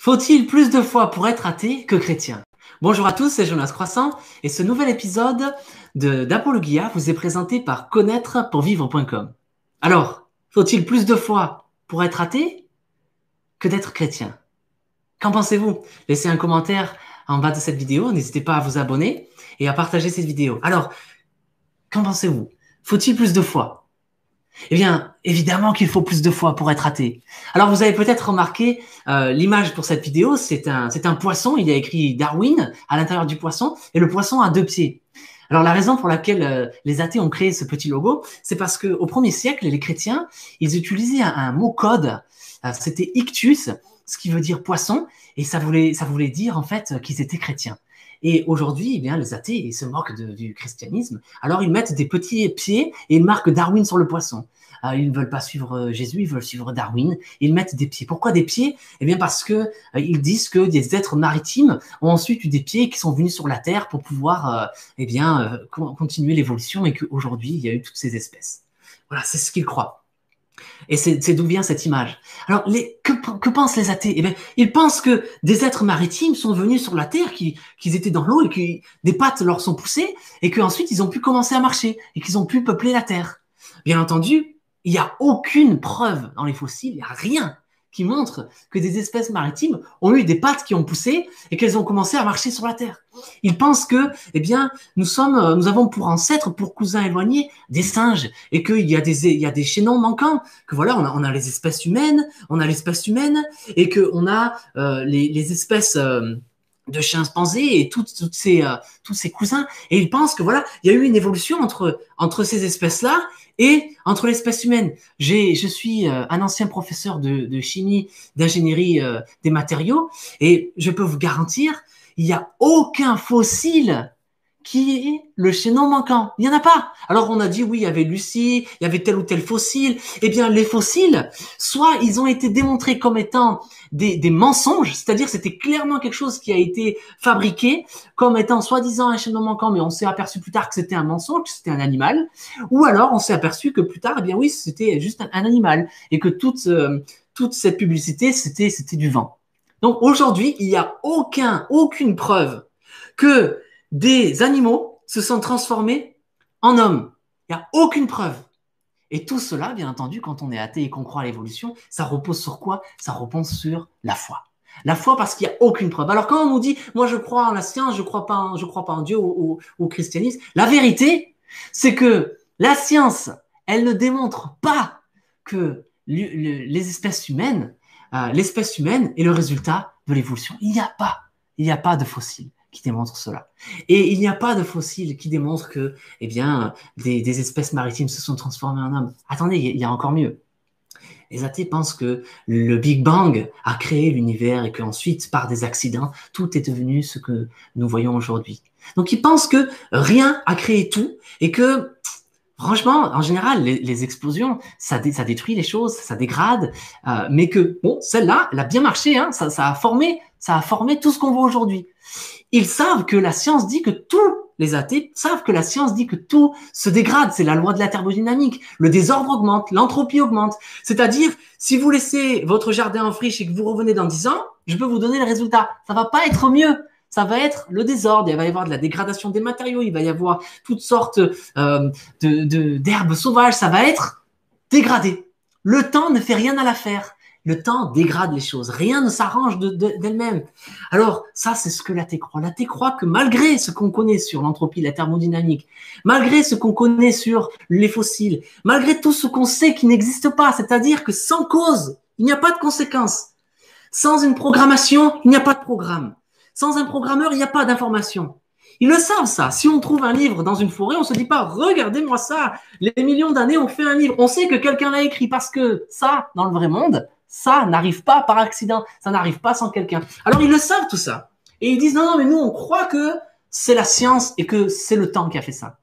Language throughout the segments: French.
Faut-il plus de foi pour être athée que chrétien? Bonjour à tous, c'est Jonas Croissant et ce nouvel épisode d'Apologia vous est présenté par connaître-pour-vivre.com. Alors, faut-il plus de foi pour être athée que d'être chrétien? Qu'en pensez-vous? Laissez un commentaire en bas de cette vidéo, n'hésitez pas à vous abonner et à partager cette vidéo. Alors, qu'en pensez-vous? Faut-il plus de foi eh bien, évidemment qu'il faut plus de foi pour être athée. Alors, vous avez peut-être remarqué euh, l'image pour cette vidéo, c'est un, c'est un poisson, il y a écrit Darwin à l'intérieur du poisson, et le poisson a deux pieds. Alors, la raison pour laquelle euh, les athées ont créé ce petit logo, c'est parce que au premier siècle, les chrétiens, ils utilisaient un, mot code, euh, c'était ictus, ce qui veut dire poisson, et ça voulait, ça voulait dire en fait qu'ils étaient chrétiens. Et aujourd'hui, eh bien, les athées ils se moquent du christianisme. Alors ils mettent des petits pieds et ils marquent Darwin sur le poisson. Euh, ils ne veulent pas suivre euh, Jésus, ils veulent suivre Darwin. Ils mettent des pieds. Pourquoi des pieds? Eh bien parce que euh, ils disent que des êtres maritimes ont ensuite eu des pieds qui sont venus sur la Terre pour pouvoir, eh bien, continuer l'évolution et qu'aujourd'hui il y a eu toutes ces espèces. Voilà, c'est ce qu'ils croient. Et c'est d'où vient cette image. Alors, les, que, pensent les athées? Eh bien, ils pensent que des êtres maritimes sont venus sur la Terre, qu'ils étaient dans l'eau et que des pattes leur sont poussées et qu'ensuite ils ont pu commencer à marcher et qu'ils ont pu peupler la Terre. Bien entendu, il n'y a aucune preuve dans les fossiles, il n'y a rien qui montre que des espèces maritimes ont eu des pattes qui ont poussé et qu'elles ont commencé à marcher sur la Terre. Ils pensent que, eh bien, nous sommes, euh, nous avons pour ancêtres, pour cousins éloignés, des singes et qu'il y a des, il y a des chaînons manquants. Que voilà, on a, on a les espèces humaines, on a l'espèce humaine et que on a euh, les, espèces euh, de chimpanzés et toutes, toutes ces, tous ces cousins. Et ils pensent que voilà, il y a eu une évolution entre entre ces espèces-là et entre l'espèce humaine. J'ai, je suis euh, un ancien professeur de, de chimie, d'ingénierie euh, des matériaux, et je peux vous garantir, il n'y a aucun fossile qui est le chaînon manquant? Il n'y en a pas. Alors on a dit oui, il y avait Lucie, il y avait tel ou tel fossile. Eh bien, les fossiles, soit ils ont été démontrés comme étant des, des mensonges, c'est-à-dire c'était clairement quelque chose qui a été fabriqué comme étant soi-disant un chaînon manquant, mais on s'est aperçu plus tard que c'était un mensonge, que c'était un animal. Ou alors on s'est aperçu que plus tard, eh bien oui, c'était juste un, animal et que toute euh, toute cette publicité, c'était c'était du vent. Donc aujourd'hui, il n'y a aucun aucune preuve que des animaux se sont transformés en hommes. Il n'y a aucune preuve. Et tout cela, bien entendu, quand on est athée et qu'on croit à l'évolution, ça repose sur quoi? Ça repose sur la foi. La foi parce qu'il n'y a aucune preuve. Alors quand on nous dit, moi je crois en la science, je crois pas, crois pas en Dieu ou au christianisme, la vérité, c'est que la science, elle ne démontre pas que les espèces humaines, euh, l'espèce humaine est le résultat de l'évolution. Il n'y a pas, il n'y a pas de fossiles qui démontre cela. Et il n'y a pas de fossiles qui démontrent que, eh bien, des, espèces maritimes se sont transformées en hommes. Attendez, il y a encore mieux. Les athées pensent que le Big Bang a créé l'univers et qu'ensuite, par des accidents, tout est devenu ce que nous voyons aujourd'hui. Donc, ils pensent que rien a créé tout et que, franchement, en général, les, explosions, ça, ça, détruit les choses, ça dégrade, euh, mais que, bon, celle-là, elle a bien marché, hein, ça, ça a formé, ça a formé tout ce qu'on voit aujourd'hui. Ils savent que la science dit que tout, les athées savent que la science dit que tout se dégrade. C'est la loi de la thermodynamique. Le désordre augmente, l'entropie augmente. C'est-à-dire, si vous laissez votre jardin en friche et que vous revenez dans 10 ans, je peux vous donner le résultat. Ça va pas être mieux. Ça va être le désordre. Il va y avoir de la dégradation des matériaux. Il va y avoir toutes sortes euh, d'herbes sauvages. Ça va être dégradé. Le temps ne fait rien à l'affaire. Le temps dégrade les choses. Rien ne s'arrange d'elle-même. Alors, ça, c'est ce que l'athée croit. L'athée croit que malgré ce qu'on connaît sur l'entropie, la thermodynamique, malgré ce qu'on connaît sur les fossiles, malgré tout ce qu'on sait qui n'existe pas, c'est-à-dire que sans cause, il n'y a pas de conséquences. Sans une programmation, il n'y a pas de programme. Sans un programmeur, il n'y a pas d'information. Ils le savent, ça. Si on trouve un livre dans une forêt, on se dit pas, regardez-moi ça. Les millions d'années ont fait un livre. On sait que quelqu'un l'a écrit parce que ça, dans le vrai monde, ça n'arrive pas par accident, ça n'arrive pas sans quelqu'un. Alors ils le savent tout ça. Et ils disent non, non, mais nous on croit que c'est la science et que c'est le temps qui a fait ça.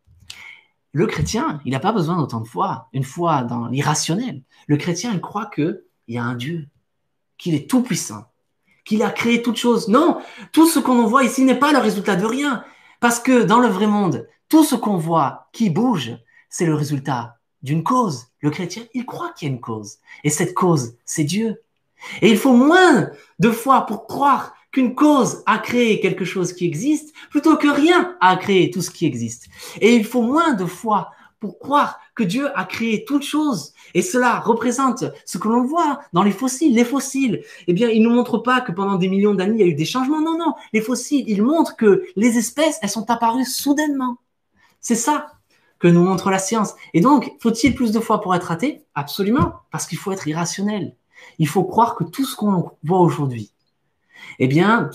Le chrétien, il n'a pas besoin d'autant de foi, une foi dans l'irrationnel. Le chrétien, il croit qu'il y a un Dieu, qu'il est tout puissant, qu'il a créé toutes choses. Non, tout ce qu'on voit ici n'est pas le résultat de rien. Parce que dans le vrai monde, tout ce qu'on voit qui bouge, c'est le résultat d'une cause. Le chrétien, il croit qu'il y a une cause. Et cette cause, c'est Dieu. Et il faut moins de foi pour croire qu'une cause a créé quelque chose qui existe plutôt que rien a créé tout ce qui existe. Et il faut moins de foi pour croire que Dieu a créé toutes choses. Et cela représente ce que l'on voit dans les fossiles. Les fossiles, eh bien, ils ne nous montrent pas que pendant des millions d'années, il y a eu des changements. Non, non. Les fossiles, ils montrent que les espèces, elles sont apparues soudainement. C'est ça que nous montre la science. Et donc, faut-il plus de foi pour être athée? Absolument, parce qu'il faut être irrationnel. Il faut croire que tout ce qu'on voit aujourd'hui, eh bien,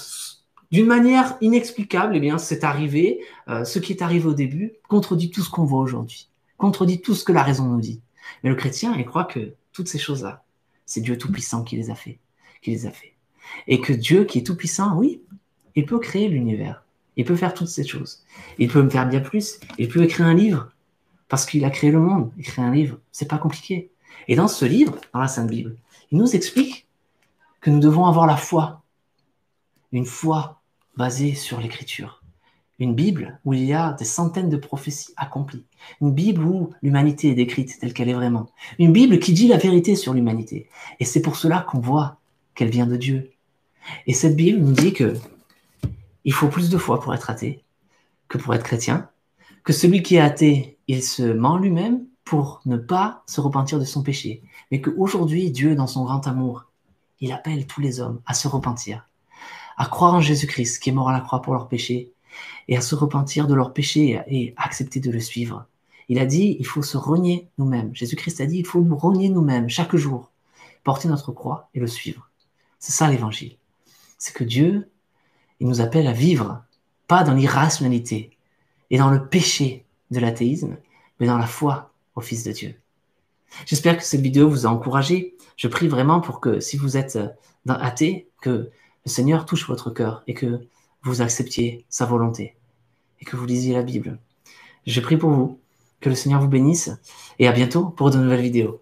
d'une manière inexplicable, eh bien, c'est arrivé, euh, ce qui est arrivé au début contredit tout ce qu'on voit aujourd'hui, contredit tout ce que la raison nous dit. Mais le chrétien, il croit que toutes ces choses-là, c'est Dieu Tout-Puissant qui les a fait, qui les a fait. Et que Dieu qui est Tout-Puissant, oui, il peut créer l'univers. Il peut faire toutes ces choses. Il peut me faire bien plus. Il peut écrire un livre. Parce qu'il a créé le monde. Écrire un livre, c'est pas compliqué. Et dans ce livre, dans la Sainte Bible, il nous explique que nous devons avoir la foi une foi basée sur l'écriture. Une Bible où il y a des centaines de prophéties accomplies. Une Bible où l'humanité est décrite telle qu'elle est vraiment. Une Bible qui dit la vérité sur l'humanité. Et c'est pour cela qu'on voit qu'elle vient de Dieu. Et cette Bible nous dit que il faut plus de foi pour être athée que pour être chrétien, que celui qui est athée, il se ment lui-même pour ne pas se repentir de son péché, mais qu'aujourd'hui, Dieu, dans son grand amour, il appelle tous les hommes à se repentir, à croire en Jésus-Christ qui est mort à la croix pour leurs péchés et à se repentir de leurs péchés et accepter de le suivre. Il a dit, il faut se renier nous-mêmes. Jésus-Christ a dit, il faut nous renier nous-mêmes chaque jour, porter notre croix et le suivre. C'est ça l'évangile. C'est que Dieu, il nous appelle à vivre, pas dans l'irrationalité et dans le péché de l'athéisme, mais dans la foi au Fils de Dieu. J'espère que cette vidéo vous a encouragé. Je prie vraiment pour que si vous êtes athée, que le Seigneur touche votre cœur et que vous acceptiez sa volonté et que vous lisiez la Bible. Je prie pour vous, que le Seigneur vous bénisse et à bientôt pour de nouvelles vidéos.